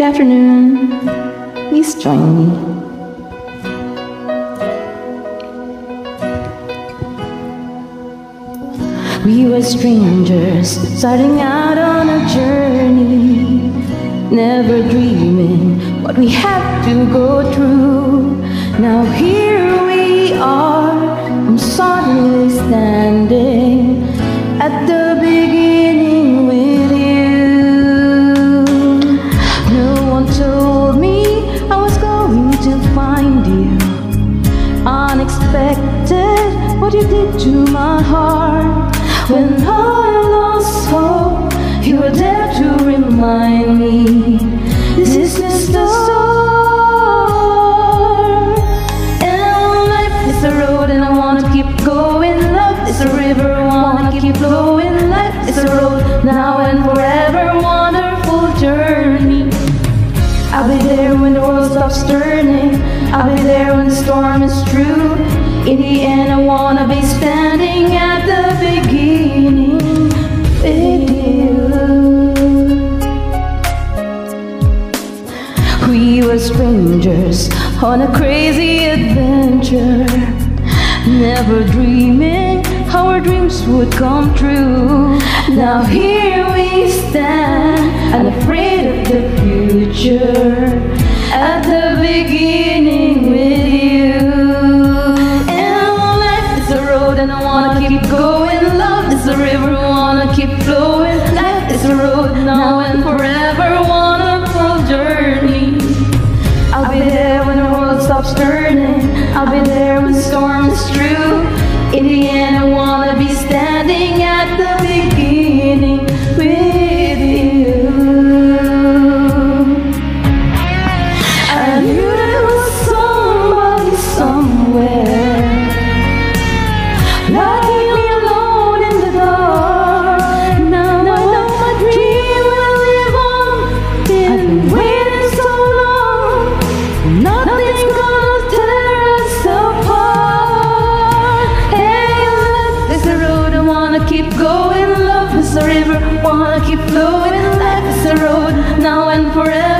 Good afternoon. Please join me. We were strangers starting out on a journey, never dreaming what we had to go through. Now here we are, I'm suddenly standing to find you. Unexpected, what you did to my heart. When I lost hope, you were there to remind me this is the start. And life is a road, and I wanna keep going. Love is a river, I wanna keep flowing. Life is a road, now and forever, I'll be there when the world stops turning. I'll be there when the storm is through. In the end, I wanna be standing at the beginning with you. We were strangers on a crazy adventure, never dreaming how our dreams would come true. Now here we stand, unafraid of the future, at the beginning with you. And life is a road, and I wanna keep going. Love is a river, I wanna keep flowing. Life is a road, now and forever, wonderful journey. I'll be there when the world stops turning. I'll be there when the storm is through. Wanna keep going, love is a river Wanna keep flowing, life is a road Now and forever.